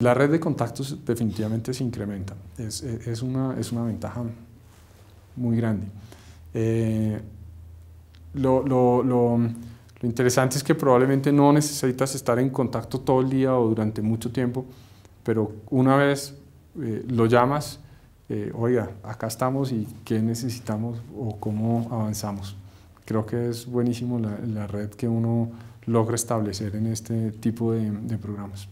La red de contactos definitivamente se incrementa, es, e, es, una, es una, ventaja muy grande. Eh, lo, lo, lo, lo, interesante es que probablemente no necesitas estar en contacto todo el día o durante mucho tiempo, pero una vez eh, lo llamas, eh, oiga, acá estamos y qué necesitamos o cómo avanzamos. Creo que es buenísimo la, la red que uno logra establecer en este tipo de, de programas.